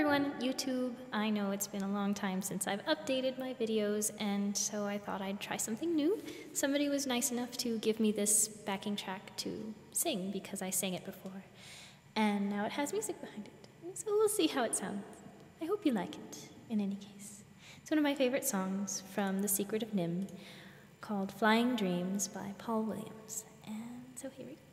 everyone, YouTube. I know it's been a long time since I've updated my videos, and so I thought I'd try something new. Somebody was nice enough to give me this backing track to sing because I sang it before, and now it has music behind it. So we'll see how it sounds. I hope you like it, in any case. It's one of my favorite songs from The Secret of NIMH, called Flying Dreams by Paul Williams. And so here we go.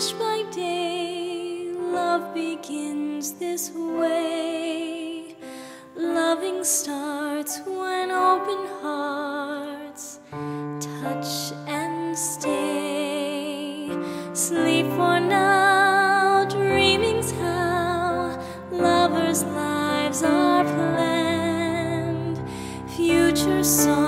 Wish by day, love begins this way. Loving starts when open hearts touch and stay. Sleep for now, dreaming's how lovers' lives are planned. Future songs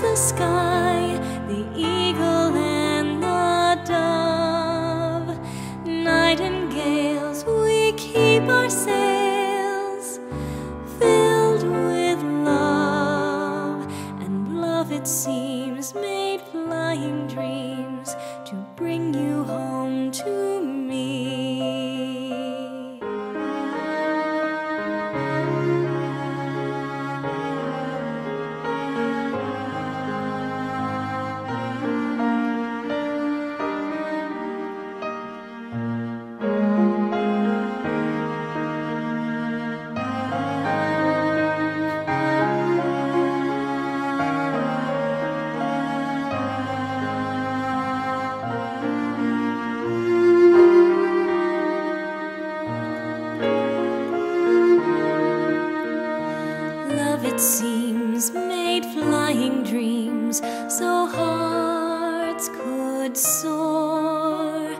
the sky, the eagle and the dove. Nightingales, we keep our sails filled with love, and love it seems made flying dreams to bring you home to flying dreams so hearts could soar.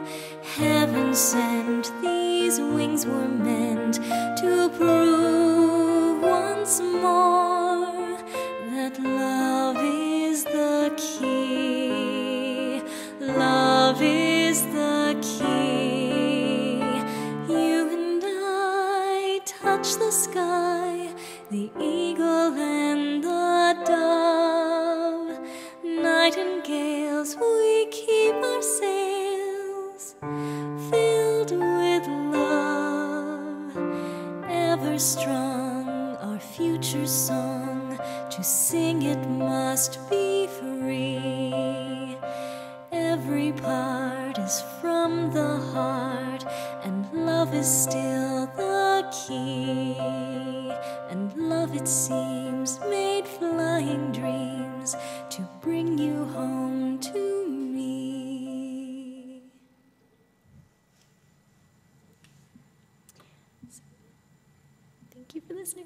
Heaven sent these wings were meant to prove once more that love is the key. Love is the key. You and I touch the sky, the eagle and Ever strong, our future song, to sing it must be free. Every part is from the heart, and love is still the key. And love, it seems, may you for listening.